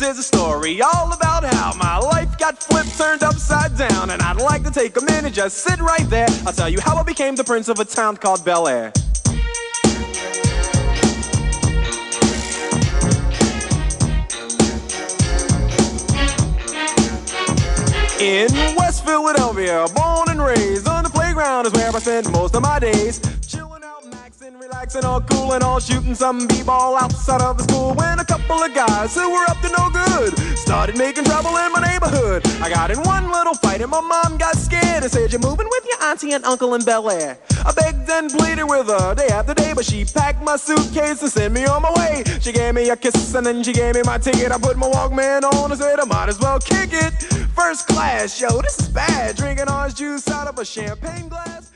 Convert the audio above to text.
This is a story all about how my life got flipped, turned upside down. And I'd like to take a minute, just sit right there. I'll tell you how I became the prince of a town called Bel Air. In West Philadelphia, born and raised on the playground is where I spent most of my days. Relaxing, all cool and all shooting some b-ball outside of the school. When a couple of guys who were up to no good started making trouble in my neighborhood. I got in one little fight and my mom got scared and said, "You're moving with your auntie and uncle in Bel Air." I begged and pleaded with her day after day, but she packed my suitcase and sent me on my way. She gave me a kiss and then she gave me my ticket. I put my Walkman on and said I might as well kick it. First class, yo, this is bad. Drinking orange juice out of a champagne glass.